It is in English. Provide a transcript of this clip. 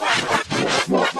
Swap, swap, swap, swap.